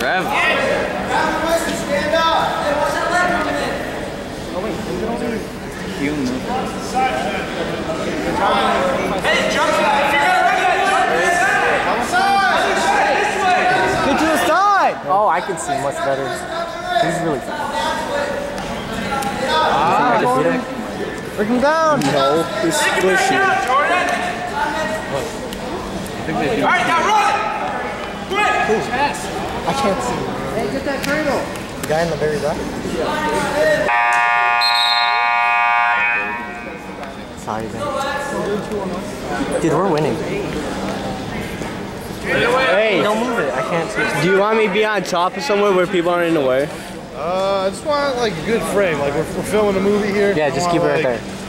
Grab him. Cue movement. Get to the side! Oh, I can see much better. He's really fast. Ah. Bring him down! No, he's squishy. I think they do. I can't see. Hey, get that cradle! The guy in the very back? Sorry, man. Dude, we're winning. Hey, Don't move it. I can't see. do you want me to be on top of somewhere where people aren't in the way? Uh, I just want like a good frame. Like we're, we're filming a movie here. Yeah, just keep it right like, there.